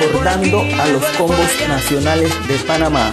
recordando a los combos nacionales de Panamá.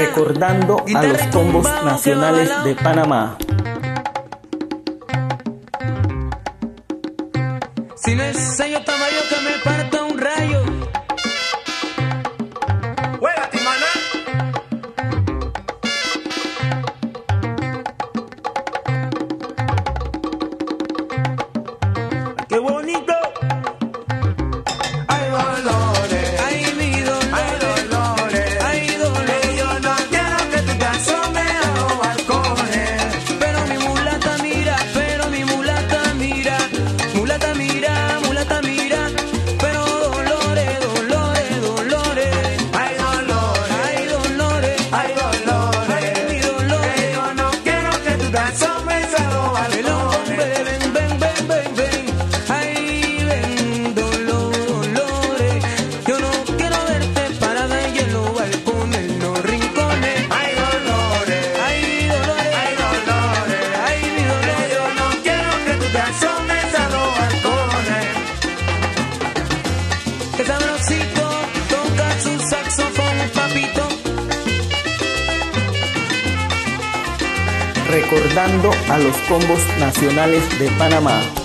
recordando a los tombos nacionales de Panamá. Si no es sello tamaño que me parta un rayo. de asomes a los balcones. Qué toca su saxofón, papito. Recordando a los combos nacionales de Panamá.